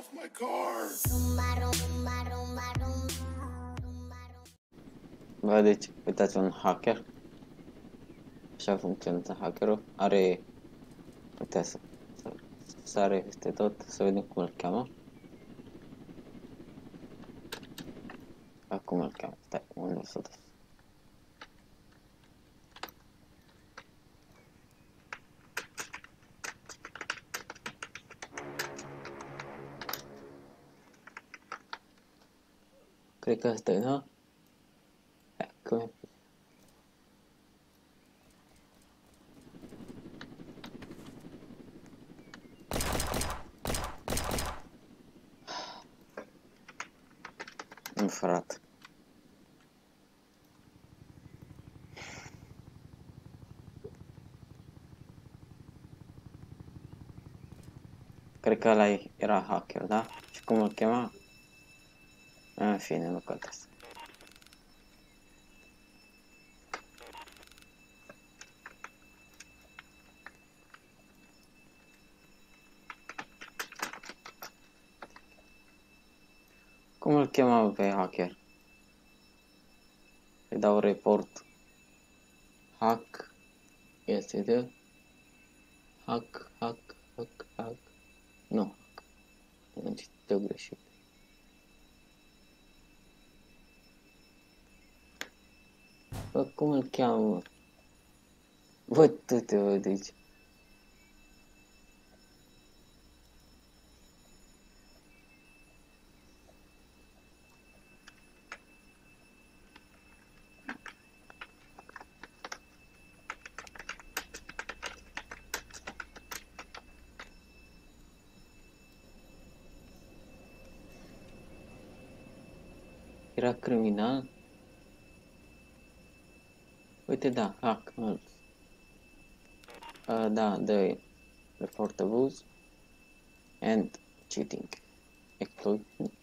off my car. Bă, deci, uitați un hacker. Așa funcționează hackerul. Are... Uitați să... să sare peste tot, să vedem cum îl cheamă. Acum îl cheamă, stai, unde s-a Cred că asta e, da? Ecco. Frate. Cred că ăla era hacker, da? Și cum îl chema? În fine, nu contează. Cum îl chema pe hacker? Îi dau report. Hack. Este de hack, hack, hack, hack. Nu, hack. Deci te greșit. Bă, cum îl cheamă? Bă, tu te văd aici. Era criminal? Uite, da, hack, mulți. Uh, da, the report abuse and cheating. Exploiting